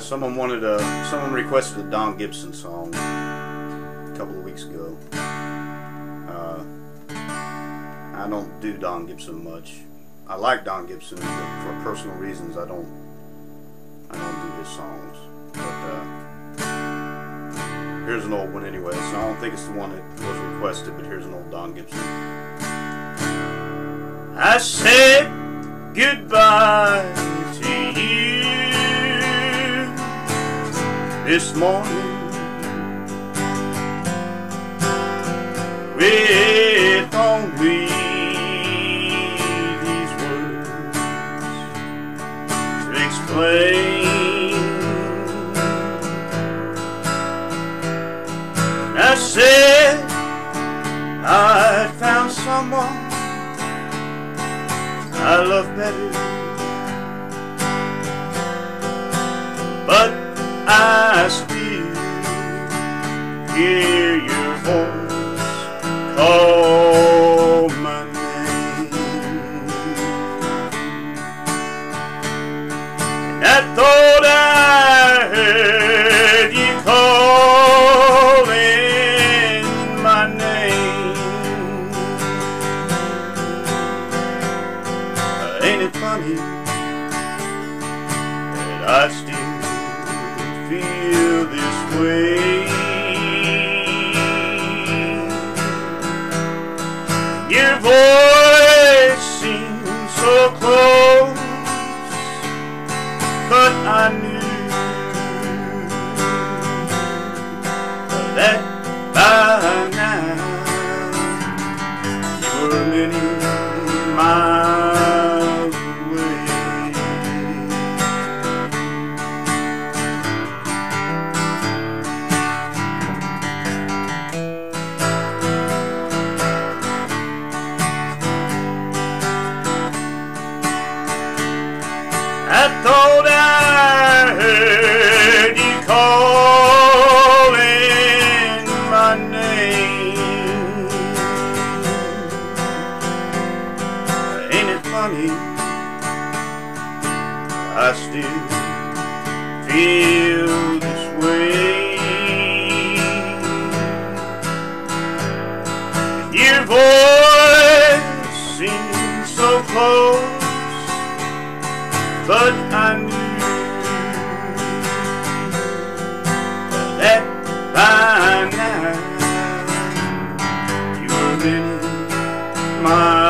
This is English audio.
Someone wanted a, someone requested a Don Gibson song a couple of weeks ago. Uh, I don't do Don Gibson much. I like Don Gibson, but for personal reasons, I don't. I don't do his songs. But uh, here's an old one anyway. So I don't think it's the one that was requested, but here's an old Don Gibson. I said goodbye this morning with only these words to explain. I said I'd found someone I love better, but I still hear your voice call my name. And I thought I heard you calling my name. Ain't it funny that I still feel way? Your voice seems so close, but I knew I still feel this way. Your voice seems so close but I knew that by now you were in my